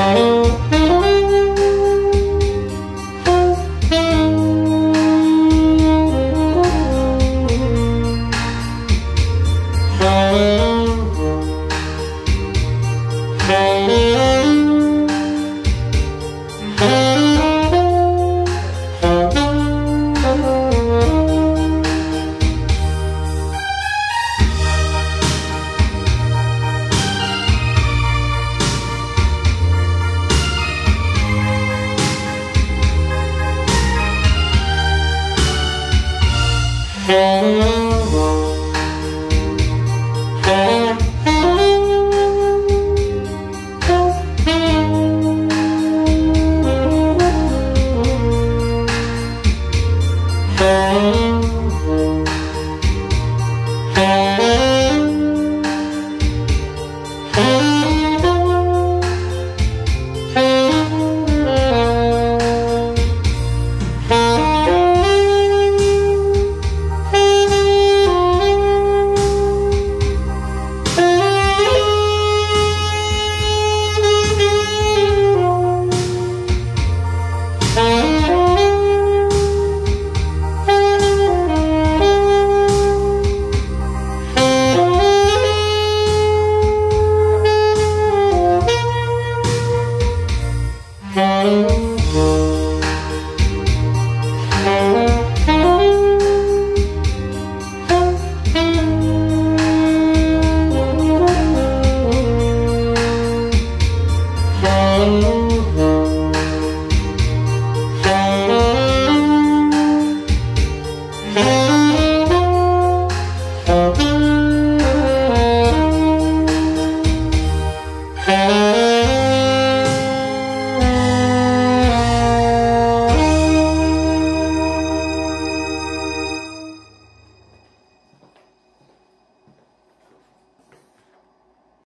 Música Música